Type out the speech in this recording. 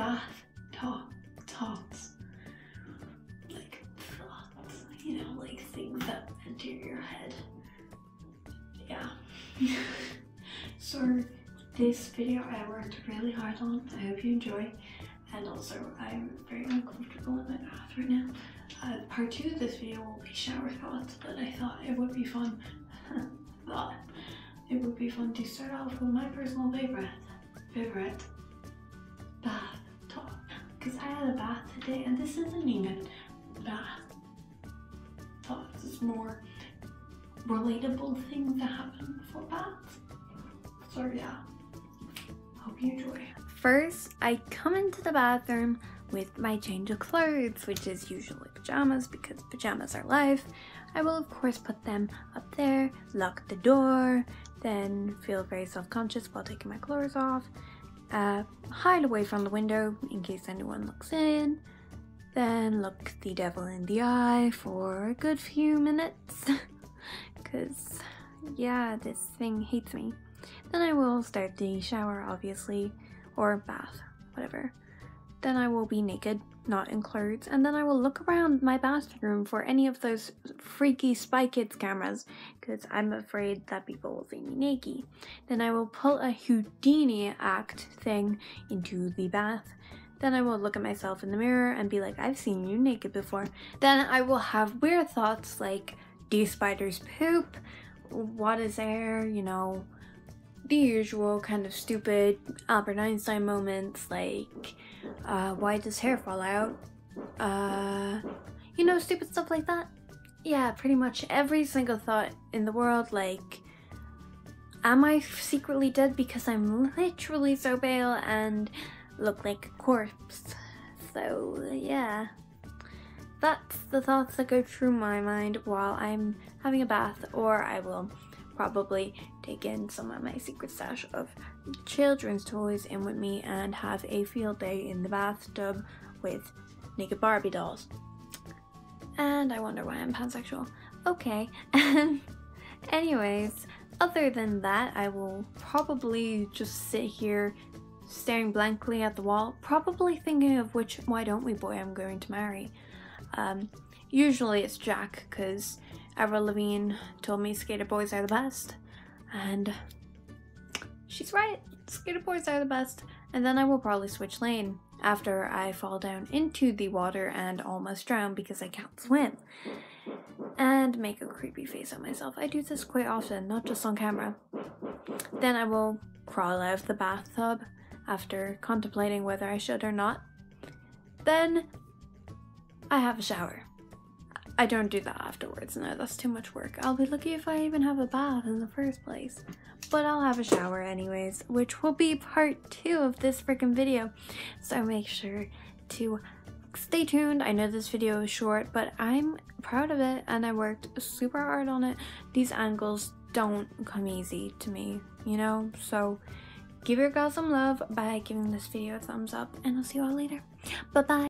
bath top thoughts. Like thoughts, you know, like things that enter your head. Yeah. so this video I worked really hard on. I hope you enjoy. And also I'm very uncomfortable in my bath right now. Uh, part two of this video will be shower thoughts, but I thought it would be fun. thought it would be fun to start off with my personal favorite, favorite talk. Because I had a bath today, and this isn't even bath thoughts. It's more relatable things that happen before baths. So yeah, hope you enjoy. First, I come into the bathroom with my change of clothes, which is usually pajamas because pajamas are life. I will of course put them up there, lock the door, then feel very self-conscious while taking my clothes off, uh, hide away from the window in case anyone looks in, then look the devil in the eye for a good few minutes, because yeah, this thing hates me. Then I will start the shower obviously, or bath, whatever. Then I will be naked, not in clothes, and then I will look around my bathroom for any of those freaky Spy Kids cameras, because I'm afraid that people will see me naked. Then I will pull a Houdini act thing into the bath. Then I will look at myself in the mirror and be like, I've seen you naked before. Then I will have weird thoughts like, do spiders poop? What is air? You know, the usual kind of stupid Albert Einstein moments like uh, why does hair fall out? Uh, you know, stupid stuff like that. Yeah, pretty much every single thought in the world like am I secretly dead because I'm literally so pale and look like a corpse? So yeah, that's the thoughts that go through my mind while I'm having a bath or I will probably take in some of my secret stash of children's toys in with me and have a field day in the bathtub with naked Barbie dolls. And I wonder why I'm pansexual. Okay, anyways, other than that, I will probably just sit here staring blankly at the wall, probably thinking of which Why Don't We boy I'm going to marry. Um, usually it's Jack, because Avril Lavigne told me skater boys are the best, and she's right. Skater boys are the best. And then I will probably switch lane after I fall down into the water and almost drown because I can't swim. And make a creepy face at myself. I do this quite often, not just on camera. Then I will crawl out of the bathtub after contemplating whether I should or not. Then I have a shower. I don't do that afterwards, no, that's too much work. I'll be lucky if I even have a bath in the first place. But I'll have a shower anyways, which will be part two of this freaking video. So make sure to stay tuned. I know this video is short, but I'm proud of it and I worked super hard on it. These angles don't come easy to me, you know? So give your girl some love by giving this video a thumbs up and I'll see you all later. Bye bye.